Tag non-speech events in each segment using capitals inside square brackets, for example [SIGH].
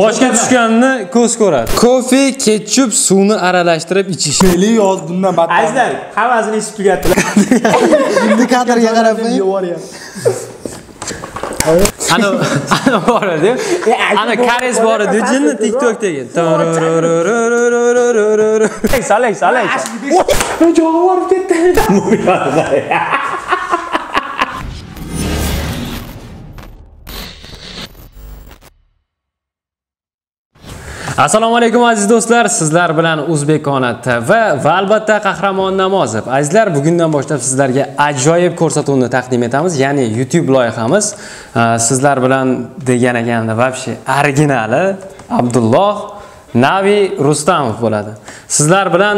boshga tushganni ko'z ko'radi kofe ketchup suvni aralashtirib ichish Feli yoz bundan battar. Azizlar, hammasini eshitib tugatdilar. Endi kadrga qarab ana ana bor edi [LAUGHS] ana kares bor edi jinni tiktokdagi Salak, salak. Javob ketdi. Assalomu alaykum aziz do'stlar. Sizlar bilan o'zbekona tv va albatta qahramon namozov. Azizlar bugundan boshlab sizlarga ajoyib ko'rsatuvni taqdim etamiz. Ya'ni youtube loyihamiz. Sizlar bilan degan ekanda вообще originali abdulloh navi rustamov bo'ladi. Sizlar bilan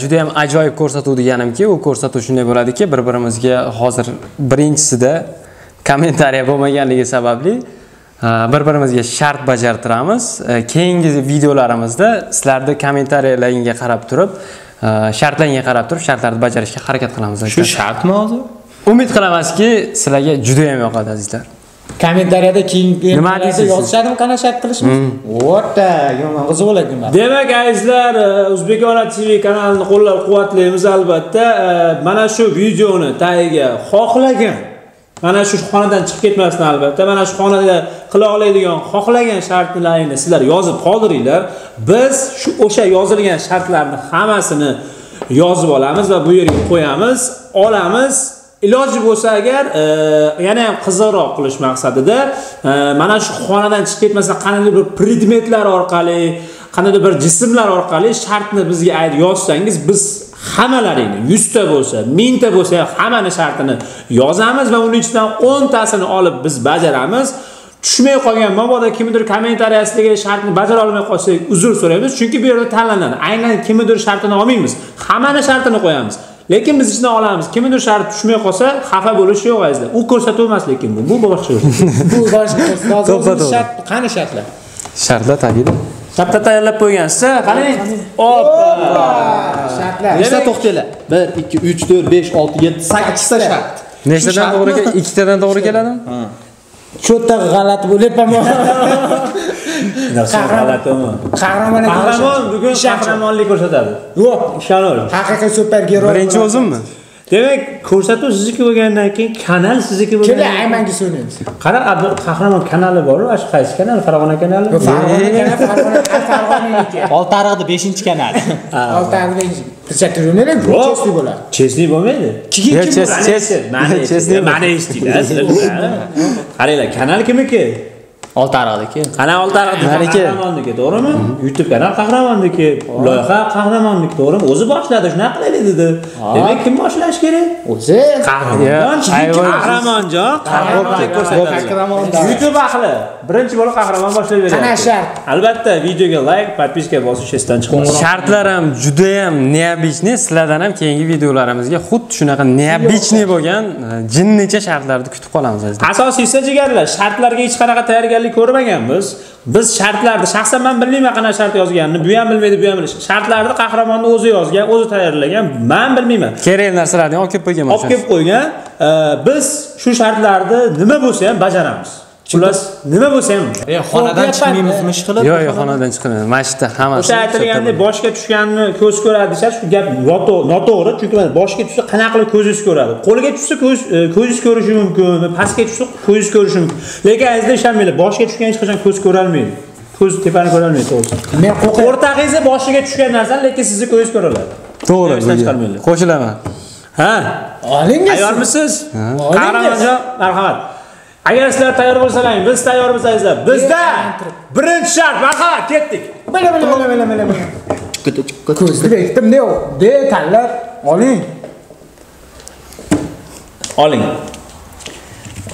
juda ham ajoyib ko'rsatuv deganimki u ko'rsatuv shunday bo'ladiki bir birimizga hozir birinchisida kommentariya bo'lmaganligi sababli bir birimizga shart bajartiramiz keyingi videolarimizda sizlarni kommentariyalaringga qarab turib shartlaringga qarab turib shartlarni bajarishga harakat qilamiz Shu shartmi hozir? umid qilamanki sizlarga juda ham yoqadi azizlar kommentariyada keyingi Nima deysiz siz? yozishadimi qanaqa shart qilishni o'ta yomon qiziq bo'ladi nima Demak, azizlar, e, O'zbekona TV kanalini qo'llab-quvvatlaymiz albatta. E, Mana shu videoni tagiga xohlagan mana shu xonadan chiqib ketmasdan albatta. Mana shu xonada qila oladigan xohlagan shartlaringni sizlar yozib qoldiringlar. Biz shu o'sha yozilgan shartlarni hammasini yozib olamiz va bu yerga qo'yamiz olamiz. Iloji bo'lsa agar e, yana ham qiziqroq qilish maqsadida e, mana shu xonadan chiqib ketmasdan qandaydir bir predmetlar orqali qandaydir bir jismlar orqali shartni bizga aytib yozsangiz biz hammalaringni yuzta bo'lsa mingta bo'lsa hammani shartini yozamiz va uning ichidan o'ntasini olib biz bajaramiz. Tushmay qolgan mabodo kimnidir kommentariyasiga shartni bajara olmay qolsak uzr so'raymiz. Chunki bu yerda tanlanadi. Aynan kimnidir shartini olmaymiz. Hammani shartini qo'yamiz. Lekin biz ichidan olamiz. Kimnidir sharti tushmay qolsa xafa bo'lish yo'q azizlar u ko'rsatuv emas lekin bu bu boshqa [LAUGHS] bu boshqa shart qani shartlar? Shartlar tabiiyda katta tayyorlab qo'ygansiz qarang oppa shartlar Nechta to'xtanglar? 1 2 3 4 5 6 7 8 shart. nechtadan to'g'ri ikkitadan to'g'ri keladimi cho'tta g'alati bo'lyapman g'alatimi qahramon qahramon bugun qahramonlik ko'rsatadi yo'q ishonavering haqiqiy supergero birinchi o'zimmi demak ko'rsatuv sizniki bo'lgandan keyin kanal sizniki keling bo'lgan aymangiz o'ynaymiz qara Abdu- qahramon kanali bor shu qaysi kanal? Farg'ona kanali? Farg'ona kana farg'ona farg'onaniki [LAUGHS] Oltiariqda 5-kanal. [LAUGHS] oltani pichati o'ynaylik chesli bo'ladi. Chesni bo'lmaydi. Keyin mani sizlar qaranglar kanal kimniki Oltiariqdaki. kanal oltiariq Maniki. qahramonniki to'g'rimi? Youtube kanal qahramonniki loyiha qahramonniki to'g'rimi? O'zi boshladi shunaqa qilaylik dedi. Demak kim boshlash kerak? O'zi. Qahramonjon ayvon- qahramonjon. Qahramon youtube ahli. Birinchi bo'lib qahramon boshlab qanaqa beryapti shart? Albatta videoga layk подписка bosish esdan chiqmasin shartlar ham juda ham neobichniy sizlardan ham keyingi videolarimizga xuddi shunaqa neobichniy bo'lgan jinnicha shartlarni kutib qolamiz asosiysi jigarlar. Shartlarga hech qanaqa tayyorgarlik ko'rmaganmiz. Biz shartlarni shaxsan man bilmayman qanaqa shart yozganini bu ham bilmaydi bu ham bilmaydi. Shartlarni qahramonni o'zi yozgan o'zi tayyorlagan man bilmayman. Kerak narsalarni olib kelib qo'ygan olib kelib qo'ygan Ee, biz shu shartlarni nima bo'lsa ham bajaramiz xullas nima bo'lsa ham E, xonadan chiqmaymizmi ish qilib? yo'q yo'q xonadan chiqilmaydi mana shu yerda hammasi o'sha aytilgandek boshga tushganini ko'z ko'radi desa shu gap noto- noto'g'ri. Chunki mana boshga tushsa qanaqa qilib ko'zingiz ko'radi? Qo'liga tushsa ko'z e, ko'zingiz ko'rishi mumkin pastga tushsa ko'zingiz ko'rishi mumkin. Lekin azizlar ishonmanglar boshga tushgan hech qachon ko'z ko'rolmaydi. Ko'z tepani ko'rolmaydi to'g'risi men o'rtag'ingizga boshiga tushgan narsani lekin sizni ko'zingiz ko'roladi. To'g'ri qo'shilaman. Ha? Olingiz tayyormisiz qahramonjon marhamat agar sizlar tayyor bo'lsalaring biz tayyormiz azizlar bizda birinchi shart. Marhamat ketdik. Mana mana mana mana ko'zni bekitdim ne de tanlab oling. Oling.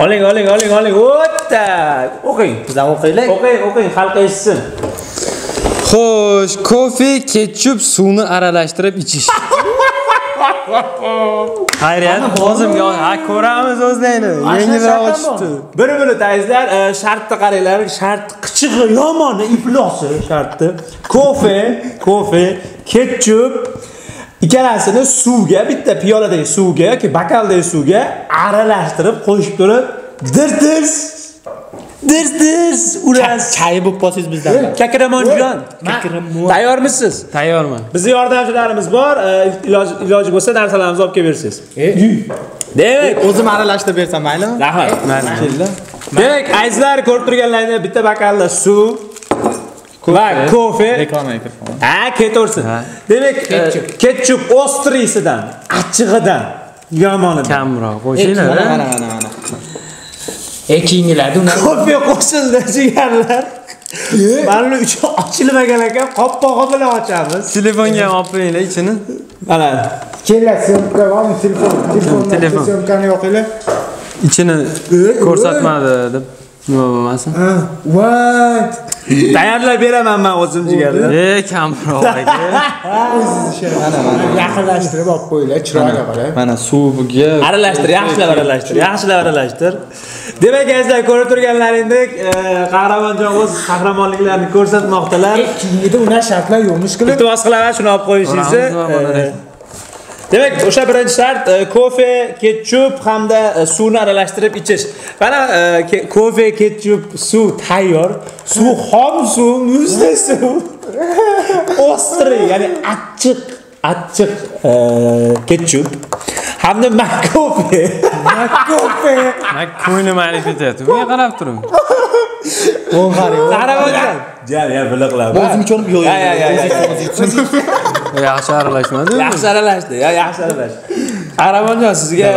Oling oling oling oling. O'ta o'qing. Bizdan o'qiylik. o'qing o'qing. Xalq eshitsin. Xo'sh kofe ketchup suvni aralashtirib ichish [LAUGHS] xayriyat o'zimga ha ko'ramiz o'zlaringni yengilroq ochibdi bir minut azizlar shartni qaranglar. Shart qichig'i yomon iflosi shartni. Kofe kofe ketchup. Ikkalasini suvga bitta piyoladagi suvga yoki bokaldagi suvga aralashtirib qo'shib turib dirtirs dirs dirs urasiz Chay bo'lib qolsangiz bizdan. kakiramonjon tayyormisiz? Tayyorman. bizni yordamchilarimiz bor. E, iloji bo'lsa narsalarimizni olib kelib berasiz demak O'zim aralashtirib bersam maylimi? rahmat. Demak azizlar ko'rib turganlaringlar bitta bokalda suv va kofe. Reklama mikrofon. ha ketaversin. Demak e, ketchup. ostriysidan achchig'idan yomonidan. Kamroq qo'shinglar. Mana mana mana mana. Ekingiladi uni. kofe qo'shildi jigarlar mana uchi ochilmagan ekan qoppog'i bilan ochamiz Telefonga ham olib qo'yinglar ichini. mana Kellar syomka bormi? Telefon, telefon, Telefon. syomkani yoqinglar. Ichini ko'rsatmadi deb nima bo'lmasin. Voy! tayyorlab beraman man o'zim jigarlar E, kamroq aka. [LAUGHS] Yaqinlashtirib olib qo'yinglar, chiroyli qilib. Mana suvga aralashtir yaxshilab aralashtir yaxshilab aralashtir demak azizlar ko'rib turganlaringdek qahramonjon o'z qahramonliklarini ko'rsatmoqdalar. Keyinida unaqa shartlar yo'qmish qilib. iltimos qilaman shuni olib qo'yishingizni E, demak o'sha birinchi shart e, kofe ketchup hamda e, suvni aralashtirib ichish. Mana kofe ketchup suv tayyor. Suv xom suv muzli suv. [LAUGHS] Ostri ya'ni achchiq achchiq ketchup. Hamda makofe [LAUGHS] ko'nglim aylanib ketyapti. Bunga qarab turing. o'n qarang. qahramonjon jan ya bila qilaman O'zim uchun yo'q. Ya, ya, ya, ya. Yaxshi aralashmadi. yaxshi aralashdi ya yaxshi aralashdi qahramonjon sizga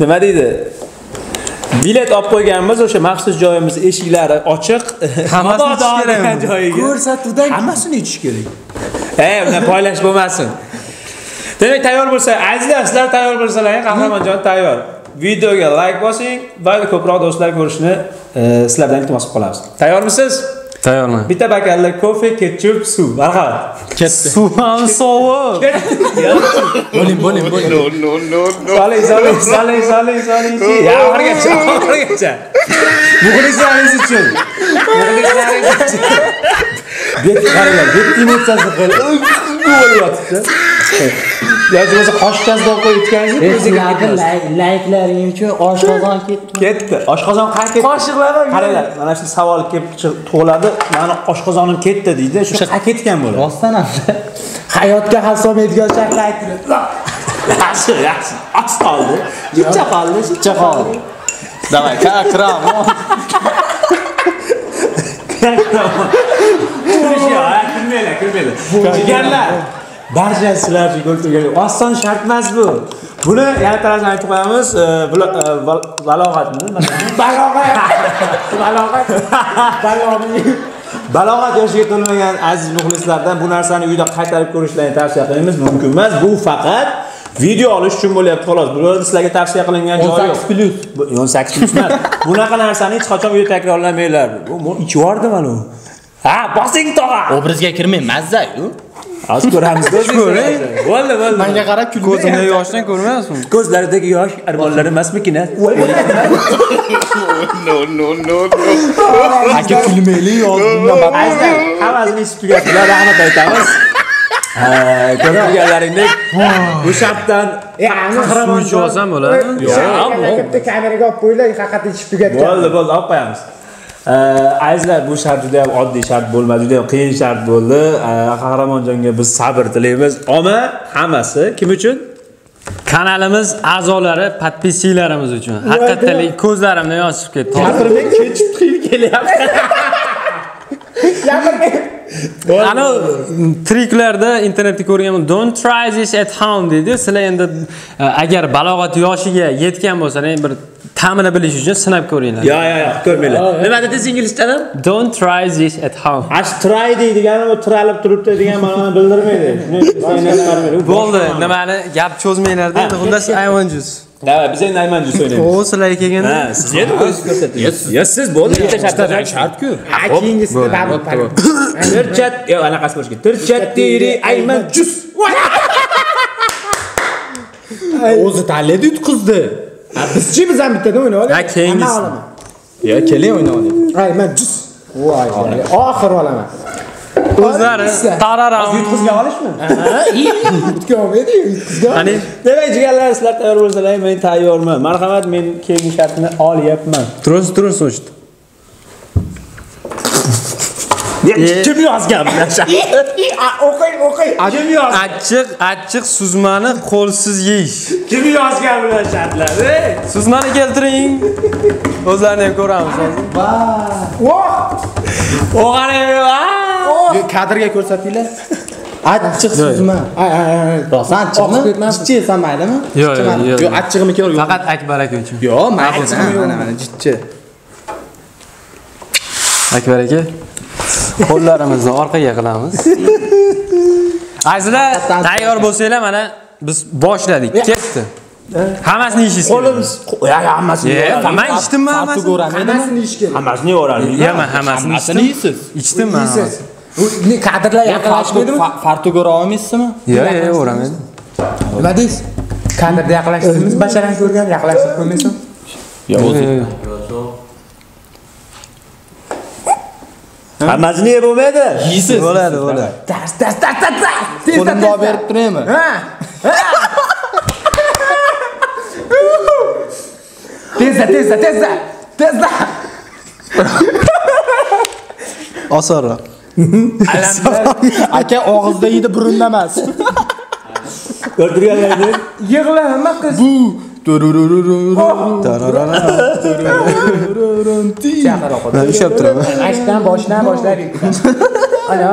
nima deydi bilet olib qo'yganmiz o'sha maxsus joyimiz eshiklari ochiq Hammasini ichish joyiga Ko'rsatuvdan hammasini ichish kerak. e undan poylash bo'lmasin demak tayyor bo'lsa azizlar sizlar tayyor bo'lsalaring qahramonjon tayyor videoga layk bosing va ko'proq do'stlar ko'rishni e, sizlardan iltimos qilib qolamiz tayyormisiz Tayyorman. bitta bokalda kofe ketchup suv marhamat Suv ham sovuq. Bo'ling, bo'ling, bo'ling. soling soling soling soling soling ya oxirigacha oxirigacha muxlislaringiz uchun muxlislaringiz uchun bet qaranglar bet emotsiyasi qilib bo'lyapti yoki bo'lmasa qoshiqchasida olib qo'yib ichganingiz o'ziga layklaring uchun oshqozon ketdi. ketdi. Oshqozon qayerga ketdi? Qoshiqlar qaranglar mana shu savol kelib chiq- tug'iladi. Mani oshqozonim ketdi deydi. Shu qayerga ketgan bo'ladi Rostdan ham. [LAUGHS] Hayotga xasom etgan shartlar aytiladi. yaxshi yaxshi. Oz qoldi. Shuncha qoldi shuncha qoldi. Давай, kakram. Kulmanglar, kulmanglar. Jigarlar. Barcha sizlar shu ko'rib turgan oson shart emas bu. Buni yana tarafdan aytib qo'yamiz, balog'atmi? Balog'at. [LAUGHS] Balog'at. Balog'at. [LAUGHS] Balog'at yoshiga to'lmagan aziz muxlislardan bu narsani uyda qaytarib ko'rishlarini tavsiya qilamiz. Mumkin emas. Bu faqat video olish uchun bo'lyapti xolos. Bu sizlarga tavsiya qilingan joyi yo'q. 18 plus. Bu 18 plus emas. Bunaqa narsani hech qachon uyda takrorlamanglar. Ichib yubordi mana u. Ha, bosing tog'a. Obrazga kirmang, mazza-yu. Hozir ko'ramiz. Ko'ring. Bo'ldi, bo'ldi. Menga qarab Ko'zimda yoshdan ko'rmayapsizmi? ko'zlaridagi yosh armonlar emasmikin a? [LAUGHS] Aka kulmaylik azizlar hammasini eshitib tugatdilar rahmat aytamiz ko'rib turganlaringdek o'shabdan Suv ichib olsam bo'ladi. Bitta kameraga olib qo'yinglar, haqiqatda ichib tugatgan. bo'ldi bo'ldi olib qo'yamiz azizlar bu shart juda ham oddiy shart bo'lmadi juda ham qiyin shart bo'ldi. Qahramonjonga biz sabr tilaymiz. Omma hammasi kim uchun? Kanalimiz a'zolari, podpischilarimiz uchun. Haqiqatdan ko'zlarimdan yosh chiqib ketdi. gapirmang kechib qiyin kelyapti [LAUGHS] Ana triklarda internetda ko'rganman. Don't try this at home deydi. Sizlar endi e, agar balog'at yoshiga yetgan bo'lsalar, bir ta'mini bilish uchun sinab ko'ringlar. yo yo yo ko'rmanglar nima dedingiz inglizchada Don't try this at home. Ash try deydigani u tiralib turibdi degan ma'noni bildirmaydi. [LAUGHS] Bo'ldi, nimani gap cho'zmanglarda, endi xullas I want juice. Ha, biz endi ayman jus o'ynaymiz. O, sizlarga kelganda Ha, siz endi o'zingiz ko'rsatingiz. Yo, siz bo'ldi, bitta shart shart-ku. Ha, keyingisida baribir. Tirchat, yo, anaqasi bo'lish kerak. Tirchat ayman jus. O'zi tanladi yutqizdi. Ha, bizchi biz ham bittada o'ynab olaylik. Ha, keyingisi. Ya, keling o'ynab olaylik. Ay, men jus. Voy, oxir olaman. O'zlari tararam. Yutqizgan olishmi? Ha, [LAUGHS] yutgan olmaydi, yutqizgan. qani? Demak jigarlar sizlar tayyor bo'lsalar men tayyorman. Marhamat men keyingi shartni olyapman. Turus turus so'chdi kim yozgan bular O'qing, o'qing. kim yozgan? achchiq achchiq suzmani qo'lsiz yeyish kim yozgan bular shartlarni suzmani keltiring o'zlarini ham ko'ramiz hozir Voh! Kadrga ko'rsatinglar. [LAUGHS] Achchiq suzma. Ay, ay, achchiqmi? Oqib ketmasin. Jitchi yesam maylimi? Yo'q, yo'q, yo'q. Achchig'imi ko'r. faqat akbar aka uchun Yo'q, mayli. Mana mana jitchi. akbar aka qo'llarimizni orqaga qilamiz azizlar [LAUGHS] tayyor bo'lsanglar mana biz boshladik ketdi hammasini yeyishingiz kerak qo'limiz ya hammasi Ye, man ichdimmi hammasini? Hammasini yeyish kerak. hammasini yevoramiz yema hammasini Hammasini ichdim yeysiz. ichdimmi Yeysiz. Kadrlar yaqinlashmaydimi? Farqi ko'ra olmaysizmi? yo'q yo'q o'ramaydi Nima deysiz? Kadrda yaqinlashdingiz, basharani ko'rgan, yaqinlashib ko'rmaysan? Yo'q, o'zi. hammasini yeb bo'lmaydi Yeysiz. bo'ladi bo'ladi Tas, tas, tas, tas, tas. Qo'limni olib berib turaymi? Ha? Tezda, tezda, tezda. Tezda. osonroq [LAUGHS] Aka og'izda yeydi, burunda emas. ko'rtirganlarni Yig'lama qiz. Chaqir man ushlab turaman Ashdan boshdan boshlaylik. Ana,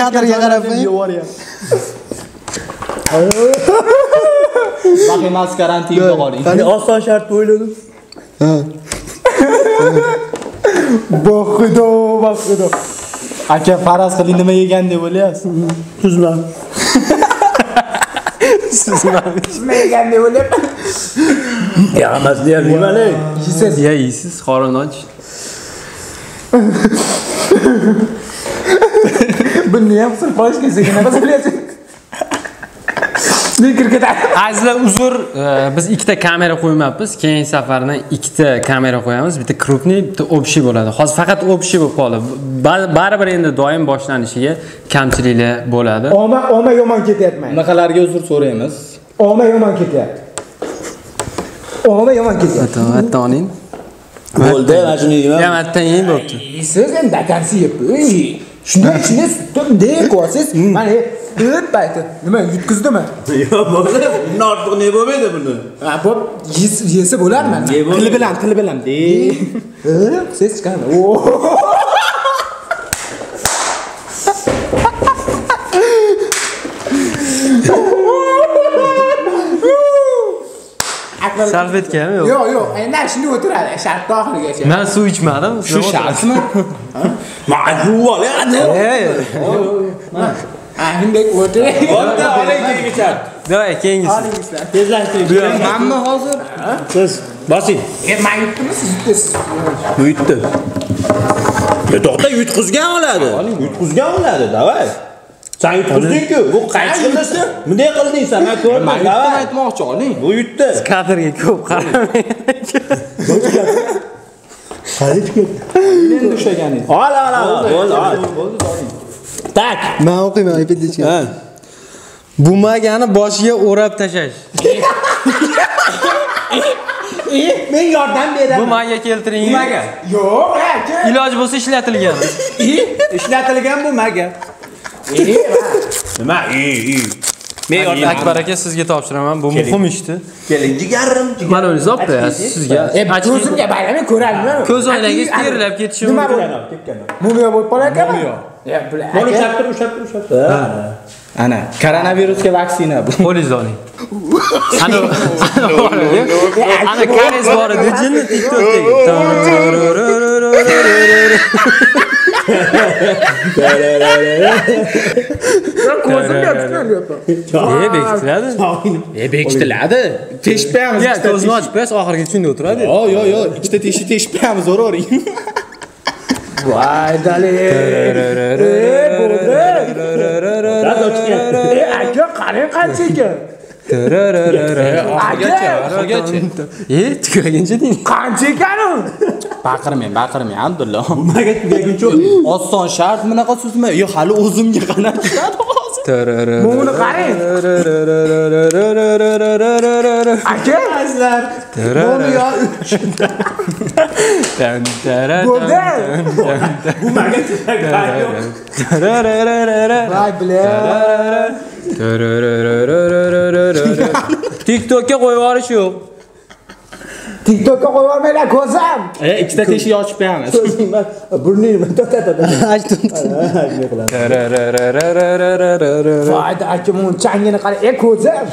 kadrga qarab Vahimas karantinda qoling. oson shart [LAUGHS] Boxido, boxido. Aka faraz qiling nima yegan deb o'ylayapsiz? deb o'ylayapman. ya hammasini yeb yeyman ey Yeysiz. ya yeysiz qorin och [LAUGHS] Bunni ham nima qilyapsiz? Men kirib ketadi. azizlar uzr e, biz ikkita kamera qo'ymabmiz keyingi safardan ikkita kamera qo'yamiz bitta krupniy bitta общий bo'ladi hozir faqat общий bo'lib qoldi Ba- baribir endi doim boshlanishiga kamchiliklar bo'ladi Oma, oma yomon ketyapman. Bunaqalarga uzr so'raymiz. Oma yomon ketyapti. Oma yomon ketyapti. bitta oling bo'ldi mana shuni yeyman bitta yeng bo'pti Siz endi akansi yeb. Shunday shunday sutni ko'rsiz, mana o'p payti. Nima yutqizdimi? yo'q bo'ldi bundan ortiq ne bo'lmaydi buni Ha, bo'p, yes- yesa bo'larmi? Til bilan, til bilan de. Ses chiqadi. Oo. salfetkami yo'q Yo'q, yo'q, endi shunday o'tiradi, shartda oxirigacha. man suv ichmadim Shu shartmi? majbur Shunday o'tiring. bo'ldi oling keyingi shart davay keyingisi. Tezlashtiring Manmi hozir? siz bosing E, men yutdimmi, siz? Yutdingiz? yutdi. Ya to'xta yutqizgan oladi. Yutqizgan oladi davay. San yutqizding-ku bu qaysi qilding bunday qilding san man ko'rdim Men yutdim davay. aytmoqchi oling. bu yutdi. Kadrga ko'p qaramang. Endi ushlaganingiz. ol ol ol. Bo'ldi ol tak. Man o'qiyman iPadda ha. Bumagani boshiga o'rab tashlash. Men yordam beraman. bumaga keltiring. Bumaga. Yo'q, aka. iloj bo'lsa ishlatilgan. Ishlatilgan bu maga nima? Men yordam akbar aka sizga topshiraman. Bu muhim ishdi. Keling jigarim mana uni zopda sizga E, ko'zimga bayramay ko'radimi? ko'z oynagingiz terilab ketishi Nima mumkin. bo'ldi? Mumiyo bo'lib qolar ekanmi? Mana ushlab tur ushlab tur ushlab tur Ana, koronavirusga vaksina bu. qo'lingizni oling ana ana kares bor edi jinni Ko'zimga tushmayapti. e bekitiladi E bekitiladi. Teshmaymiz. ya ko'zni ochib qo'yasiz oxiriga shunday o'tiradi Yo'q, yo'q, yo'q. Ikkita teshib teshmaymiz, zo'ravering. Voy dali. E, aka, qarang qancha ekan. Oxirigacha, e tugaguncha deng Qancha ekan u? baqirmang baqirmang abdulla nimaga tugaguncha oson shart bunaqa so'zmi yo hali o'zimga qanday [LAUGHS] Buni qarang. Aka, azizlar Momiyo bo'ldi. nimaga tugagan Voy bilan. tiktokka qo'yib yuborish yo'q TikTokka qo'yib yubormanglar ko'zim. e ikkita teshik ochib qo'yamiz burningni tota Voy aka mun changini qarang. E ko'zim.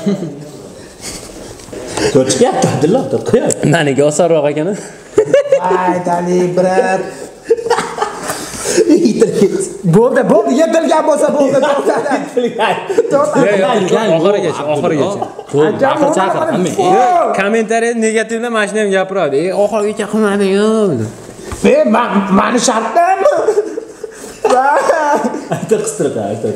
to'rt chiqyapti abdulla to'rt qilyapti maniki osonroq ekan Voy dali brat. Bo'ldi, bo'ldi, yetilgan bo'lsa bo'ldi. [LAUGHS] Oxirigacha oxirigacha. Chaqir hammang kommentariyada negativlar mana shuni ham gapiradi. E oxirigacha qilmading E, mani shartdami? [LAUGHS] ayta qistirib ayta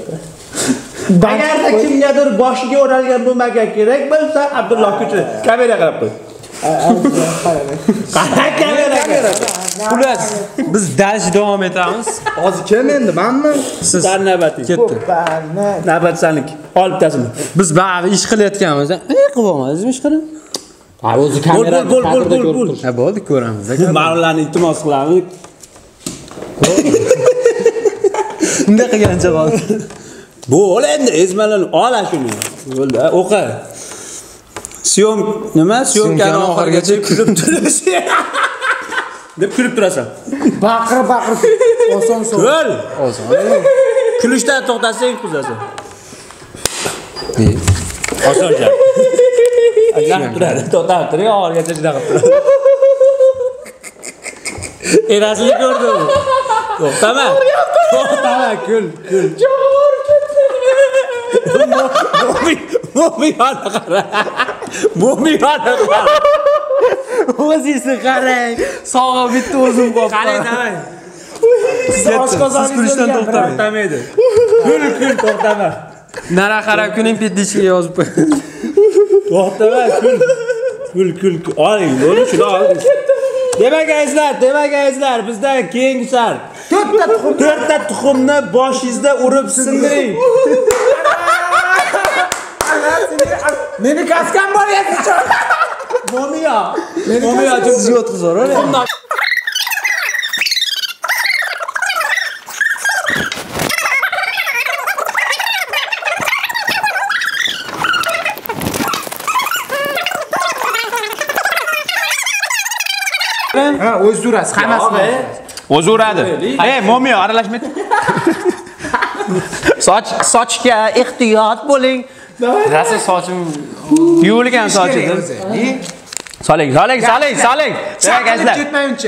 agarda kimgadir boshiga o'ralgan bo'lmagan kerak bo'lsa abdulloh kuchli kamera qarab qo'y qarang kameraga xullas biz dalish davom etamiz. Hozir kim endi? Manmi? Siz san navbating? ketdi. Navbat saniki ol bittasini biz baribir ish qilayotganmiz. Qilib olmadingizmi ish qilib ha o'zi kamera bo'l, bo'l, bo'l, bo'l, bo'l. ha bo'ldi ko'ramiz. Bu [LAUGHS] ma'lumotlarni iltimos qilamiz bunday qilgancha qoldi bo'l endi ezmalanib ol shuni. Bo'ldi o'qi syom nima? Syomkani oxirigacha kulib turish deb kulib turasan. Baqirib, baqirib. Oson so'z. kul kulishdan to'xtasang kuzasan oson gap shunaqa turadi to'xtab turing oxirigacha shunaqa turadi. Erasini ko'rdimi to'xtama. To'xtama kul kul. Mo'miyona qara qara o'zingizni qarang sog'a bitta o'zim qolibdi qarang davay siz kulishdan to'xtamang to'xtamaydi kul kul to'xtama nara qarab kuning peddichga yozib qo'y to'xtama kul kul kul oling bo'ldi shuni oling demak azizlar demak azizlar bizdan keyingi shart To'rtta tuxum. to'rtta tuxumni boshingizda urib sindiring Meni kaskan bo'lyapti. mo'miyo mo'miyo sizni yotqizib Ha, o'z durasiz, hammasini. o'zi uradi ey mo'miyo aralashmaydi soch sochga ehtiyot bo'ling rasul sochim yuvilgan sochi soling soling soling soling demak azizlar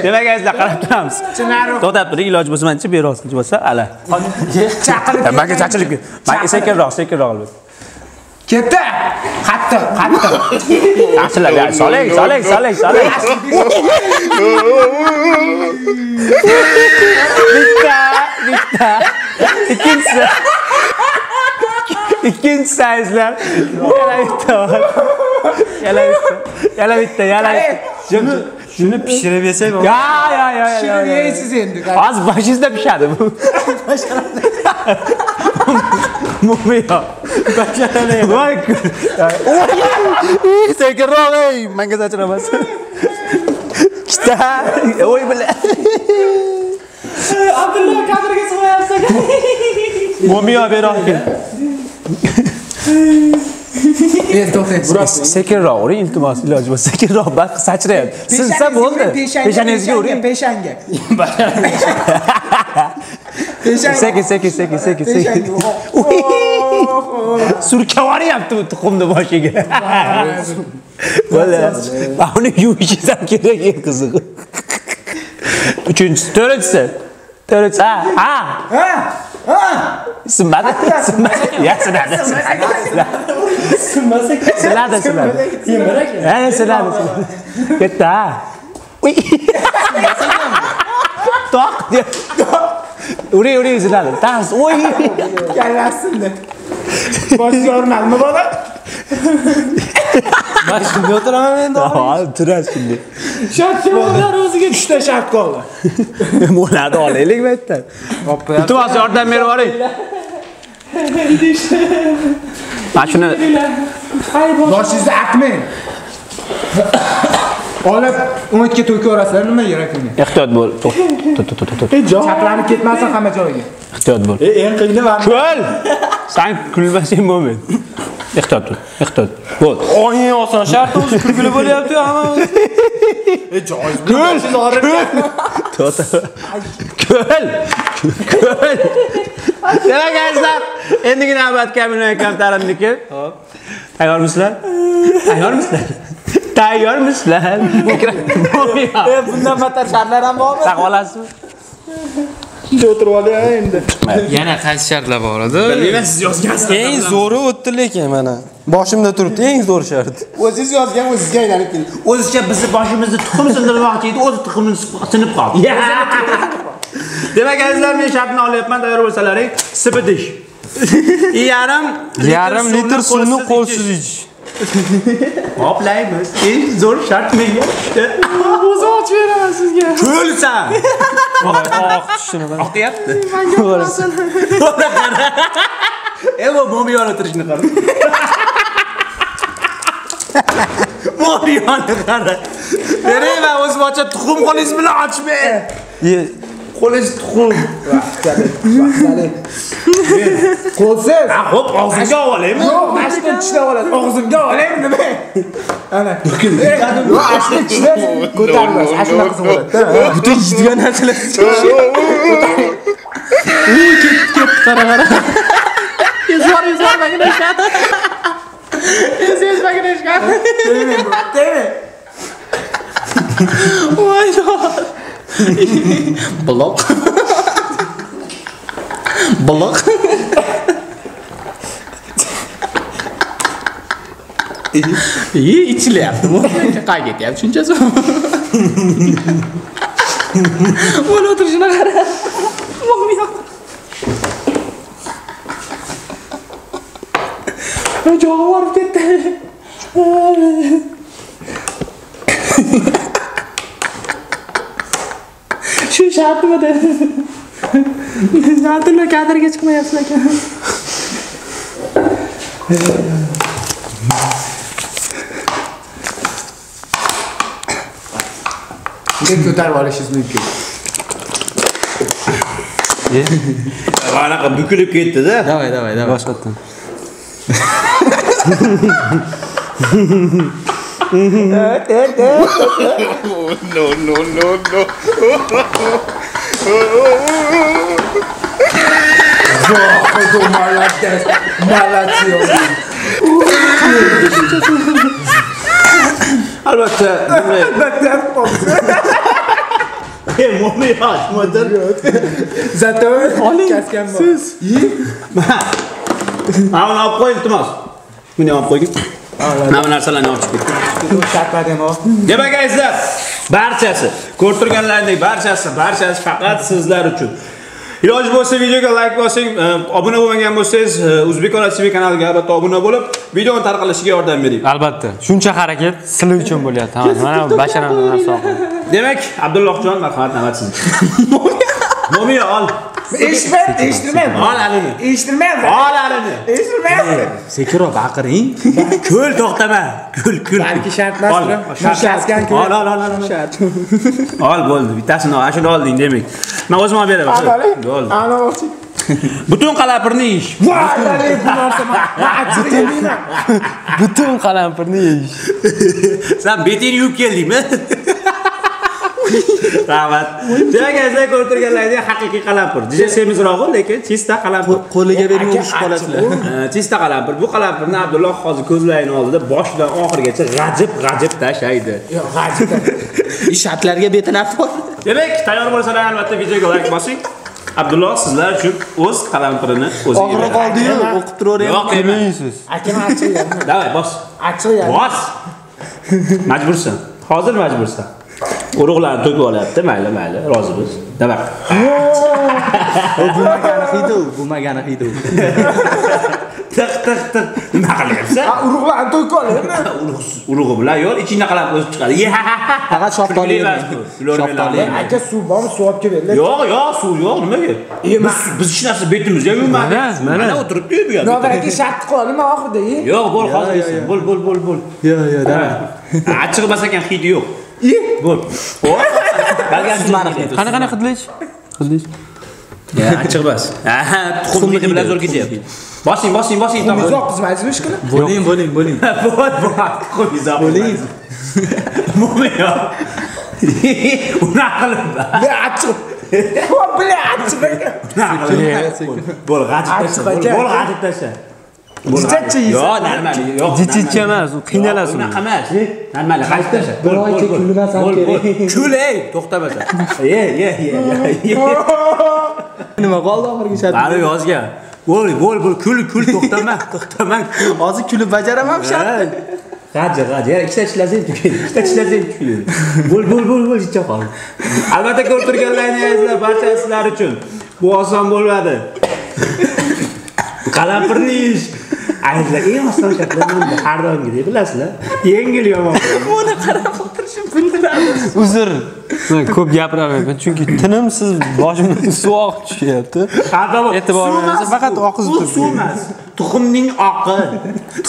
demak azizlar qarab turamiz to'xtab turing iloji bo'lsa mancha berolsin bo'lsa ala Chaqilib. manga chachilib sekinroq sekinroq albatta Ketdi. Qattiq, qattiq. yaxshilab ya, soling soling soling soling bitta bitta ikkinchisi ikkinchisi azizlar yana bitta bor yana bitta yana bitta yana bitta shuni shuni pishirib yesak bo'ladi ya ya ya ya Shuni ya yeysiz endi. hozir boshingizda pishadi bu. Mumiyo voy sekinroq ey manga sachramas ikkita o'y bilan Abdulla kadrga sig'mayapsan. mumiyo beroq Endi to'xtang. Sekinroq uring iltimos iloji bo'lsa sekinroq bas sachrayapti sinsa bo'ldi peshonangizga uring Peshanga. Sekin sekin sekin sekin sekin surkab yuboryapti bu tuxumni boshiga uni yuvishingiz ham kerak eng qizig'i uchinchisi to'rtinchisi to'rtinchisi Ha? Ha? Sinmadi ya sinadi sinadi sinadi sinadi ha sinadi ketdi ha uy toq uring uring sinadi tas uy Kallasini. Boshga urmadimi bola? man shunda o'tiraman endi ha turasiz shunday Shartchilar o'ziga uchta shart qoldi. bo'ladi olaylik bu yerdan iltimos yordam berib yuboring mana shuni Boshingizni artmang. Olib, o'ngitga to'kaverasizlar, nima kerak unga? ehtiyot bo'l. Chaplanib ketmasin hamma joyiga. ehtiyot bo'l. Eng qiyini mana kul san kulmasang bo'lmaydi ehtiyot bo'l ehtiyot bo'l. Eng oson shart o'zi kulgili bo'lyapti hamma kul to'xta kul kul demak azizlar endigi navbat kamina kamtarimniki hop tayyormisizlar? Tayyormisizlar tayyormisizlar [LAUGHS] Bundan battar shartlar ham bormi? saqib olasizmi o'tirib olay endi. Yana qaysi shartlar bor edi bilmayman siz yozgansizlar eng zo'ri o'tdi lekin mana. Boshimda turibdi eng zo'r shart. O'zingiz yozgan o'zizga aylanib keldi o'zicha bizni boshimizni tuxum sindirmoqchi edi o'zi tuxumni sinib qoldi. Demak azizlar men shartni olyapman tayyor bo'lsalaring. Sipidish [LAUGHS] yarim yarim litr suvni qo'lsiz ichish [LAUGHS] Hoplaymiz. Eng zo'r shart menga tushdi. o'zi ochib beraman sizga Kulsan. oq tushishini [LAUGHS] qara. [LAUGHS] Oqyapti. Evo momiyoni o'tirishni qara. Momiyoni qara. Berayman o'zimcha tuxum qo'lingiz bilan ochmang. Qo'lingiz tuxum. Qo'lsiz. Ha, xo'p, og'zimga olaymi? Yo'q, mashina tishlab oladi. Og'zimga oling nima? Ana. Ashna tishlab ko'tarilmas. Ashna bo'ladi. butun yeydigan narsalar [LAUGHS] Blok. Blok. İyi içile yaptım. Kaygetti düşüncesi o. Bunu oturuşuna kadar. Mumya. Çok ağır gitti. Shartmidi? Abdulla kadrga chiqmayapsiz ekan. Bunday ko'tarib olishingiz mumkin. Anaqa bukilib ketdi-da. давай давай давай boshqatdan no no no no [LAUGHS] Молодец. Молодец. Albatta, bunday mo'min ochmadir. Зато kaskan bor. Mana buni olib qo'y, iltimos. Buni olib qo'ying. Mana bu narsalarni ham bor. Demak, azizlar, barchasi, ko'rib turganlaringdek barchasi, barchasi faqat sizlar uchun. Iloji bo'lsa videoga like bosing, e, obuna bo'lmagan bo'lsangiz, e, O'zbekona TV kanaliga albatta obuna bo'lib, videoni tarqalishiga yordam bering. albatta shuncha harakat sizlar uchun bo'lyapti mana bu basharani narsa. Demak, Abdullohjon, marhamat, navbat sizga. [LAUGHS] Mo'miya ol. Eshitmayapti, eshitmayapti. Ol alini. Eshitmayapti. Ol alini. Eshitmayapti. Sekiroq baqiring. [LAUGHS] Ko'l to'xtama. Ko'l, ko'l. Balki shart emas, Ol. Ol, ol, ol. Shart. [LAUGHS] Ol bo'ldi. Bittasini ol. Shuni olding demak. Men o'zim olib beraman. Bo'ldi. Ana o'chi. [LAUGHS] Butun qalampirni yeyish. Butun qalampirni yeyish Sen betingni yuvib keldingmi? Rahmat. Demak, sizlar ko'rib turganlaringizdek haqiqiy qalampir. Juda semizroq, lekin chista qalampir. qo'liga berib urishib qolasizlar [LAUGHS] Chista qalampir. Bu qalampirni Abdulloh hozir ko'zlaringni oldida boshidan oxirigacha g'ajib g'ajib tashlaydi. Yo'q, g'ajib. [LAUGHS] shartlarga betinab bor Demak, tayyor bo'lsalar albatta videoga like bosing. Abdulloh sizlar uchun o'z qalampirini o'ziga og'riq beradi. oldiyu o'qib turaveryapti Yo'q, emas. yeysiz Akam achchiq. Davay, bos. Achchiq. Bos. Majbursan. Hozir majbursan. Urug'larni to'kib olyapti, mayli, mayli, rozimiz. Bo'lmagani hiydi u bo'lmagani hiydi u tiq tiq tiq. Nima qilyapsan? Urug'larni oladimi? Urug' urug'i bilan yor ichingda qalab o'sib chiqadi. Faqat shoftoli Shoftoli. Aka suv bormi? Suv olib kelinglar. yo'q yo'q suv yo'q nimaga biz biz hech narsa betimizga yuvmadik Mana, o'tiribdi bu yerda Nodir aka shartni qo'yadimi oxirida? e? yo'q bo'l hozir bo'l bo'l bo'l bo'l. Yo, yo, davay. achchig'i bas ekan hidi yo'q bo'l qani qani hidlich hidlich achchiq bas tuxum hidi bilan zo'r ketyapti bosing bosing bosing tog'a Uzoq qizmaysiz ishqilib. Bo'ling, bo'ling, bo'ling. bo'l bo'l tuxum izoh bo'ling bo'lmaydi unaqa qilib Ne achchiq. Voy, bile achchiq aka. bo'l g'ajib Achchiq tasha aka. Jichachi yeysan. yo'q normal yo'q jichicha emas u qiynalasiz unaqa emas normal tasha Bir oycha kulmas ham kerak. kul ey to'xtamasa ye ye ye Nima qoldi oxirgi shart? Bari yozgan. Bo'l, bo'l, bo'l, kul, kul, to'xtama, to'xtama. Hozir kulib bajaraman shart. G'aji, g'aji. Yana ikkita ishlasangiz tugaydi. Ikkita ishlasangiz tugaydi. Bo'l, bo'l, bo'l, bo'l, ichcha qol. Albatta ko'rib turganlaringizlar barcha sizlar uchun bu oson bo'lmadi. Qalampirni yeyish. Ayniqsa eng oson shaklanadi har doimgidek bilasizlar. Yengil yomon. uzr men ko'p gapiravermayman chunki tinimsiz boshimdan suv oqib tushyapti E'tiboringizni faqat oqizib Bu turibdi. suv emas. Tuxumning oqi.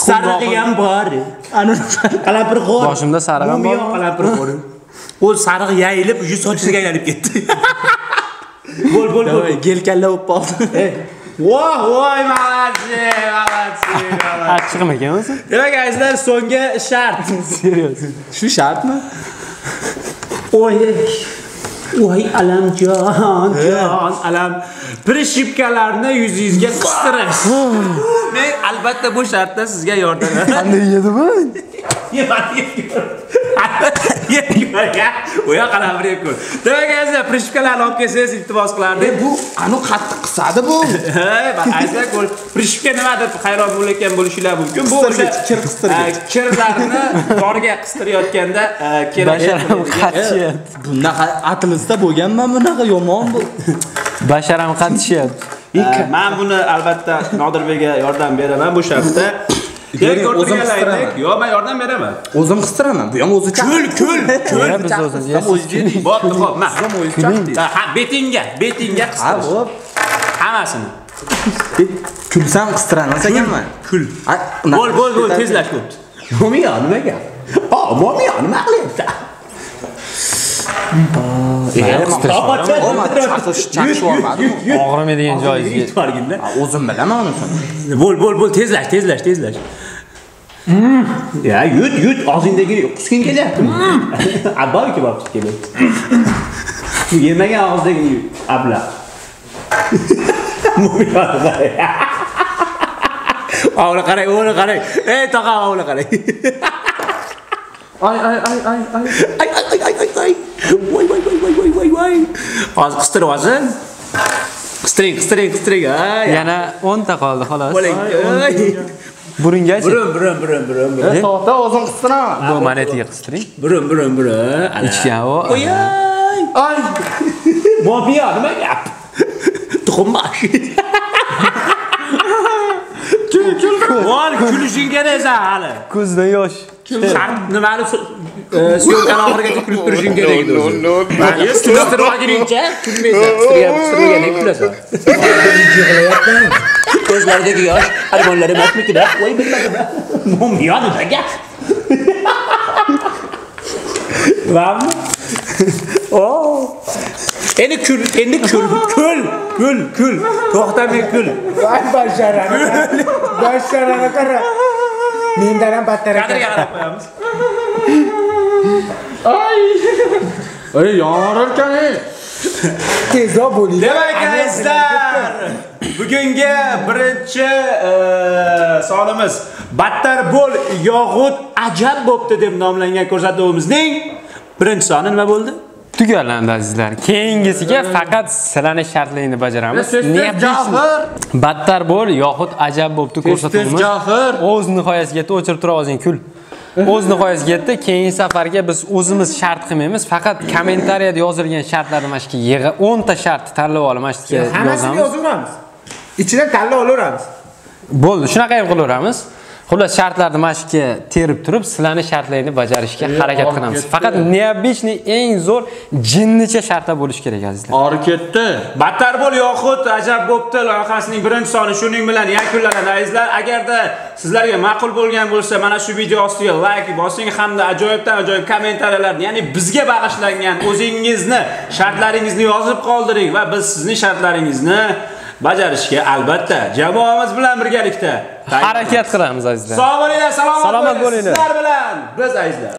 Sarig'i ham bor. Qalampir qo'r. Boshimda sariq ham bor. Qalampir qo'r. U sariq yayilib, yuz sochiga aylanib ketdi. Bo'l, bo'l, bo'l. Gelkalla bo'lib qoldi. Voh, voy, malatchi, malatchi. achchiqmi ekan o'zi Demak, azizlar, so'nggi shart. serios Shu shartmi? Oy. Voy alamjon, jon, alam. Prishipkalarni yuzingizga qistirish. Men albatta bu shartda sizga yordam qanday yedi bu Qalampir yeb ko'r. Demak, azizlar, prishipkalarni olib kelsangiz iltimos qilardik. Bu qani qattiq qisadi bu. Aytsak nima deb hayron bo'layotgan bo'lishingiz mumkin. Bu o'sha kir qistirgich. eh, kirlarni qorga qistirayotganda kir basharam qattishyapti Bunaqa atlisda bo'lganman bunaqa yomon bu. [LAUGHS] basharam qattishyapti Eh, Men buni albatta Nodirbekga yordam beraman bu shartda. O'zim ko'rtirganlaringdek. qistiraman. Yo'q, men yordam beraman. O'zim qistiraman. Bu ham o'zi Kul, kul, kul. Ya, biz o'zimiz yeysiz. Bo'pti, xo'p, ma. o'zi Ha, betingga, betingga Ha, qistirish. hop. Hammasini. Kulsam qistiramas ekanman. Kul. Ha, Bo'l, bo'l, bo'l, tezlash bo'pti. Mo'miyo, nimaga? Oh, mo'miyo, nima qilyapsan? Og'rimaydigan joyingizga Yutvarginda. Ha, O'zim bilaman unisini. Bo'l, bo'l, bo'l, tezlash, tezlash, tezlash. Ya, yut, yut, og'zingdagi qusging kelyaptimi? Abboyki borib kelyapti. Yemagan og'izdagi abla. Ovla qarang, ovla qarang. Ey, tog'a, ovla qarang. [LAUGHS] Ay, ay, ay, ay, ay. Ay, ay, ay, ay, ay, ay. Voy, voy, voy, voy, voy, voy, voy. Hozir qistirib olsin. Qistiring, qistiring, qistiring. Ay, yana 10 ta qoldi xolos burungachi Burum, burum, burum, burum, burum. To'xta, o'zim qistiraman. bu monetaga qistiring Burum, burum, burum. Ana. ichgan o Oy, ay. [LAUGHS] Mobiya, nima gap? Tuxumbash. Vol kulishing kerak san hali. ko'zidan yosh nimani syomkani oxirigacha kulib turishing kerak edi o'zi. Manga qistirib olguningcha kulmaysan. Qistirgan, qistirgandan kulasan. Ko'zlaridagi yosh hayvonlar emasmikida? Voy bilmadim. Momiyo nima gap? Vammi? Oh. Endi kul, endi kul, kul, kul, kul. To'xtamay kul. Voy basharani. Basharani qara. Mendan ham battar ekan. Kadrga qarab qo'yamiz. Yonar ekan, ey. Tezroq bo'ling. Demak, azizlar, bugungi birinchi sonimiz battar bo'l yog'ud ajab bo'pti deb nomlangan ko'rsatuvimizning birinchi soni nima bo'ldi? tugallandi azizlar. Keyingisiga faqat sizlarni shartlaringni bajaramiz. Battar bo'l yoxud ajab bo'pti ko'rsatuvimiz o'z nihoyasiga yetdi o'chirib tura olsang kul o'z nihoyasiga yetdi. Keyingi safarga biz o'zimiz shart qilmaymiz. Faqat kommentariyada yozilgan shartlarni mana shu yerga 10 ta shart tanlab olib mana shu yerga Hammasini yozamiz yozaveramiz. Ichidan tanlab olaveramiz. bo'ldi. Shunaqa ham qilaveramiz xullas shartlarni mana shu yerga terib turib sizlarni shartlaringni bajarishga harakat qilamiz. faqat необычный eng zo'r jinnicha shartlar bo'lishi kerak azizlar. Ori ketdi. Battar bo'l yoxud ajab bo'pti loyihasining birinchi soni shuning bilan yakunlanadi azizlar. Agarda sizlarga ma'qul bo'lgan bo'lsa, mana shu video ostiga like bosing hamda ajoyibdan ajoyib kommentariyalarni, ya'ni bizga bag'ishlangan o'zingizni shartlaringizni yozib qoldiring va biz sizning shartlaringizni bajarishga albatta jamoamiz bilan birgalikda harakat qilamiz azizlar Sog' bo'linglar, salomat, bo'linglar. Sizlar bilan biz azizlar.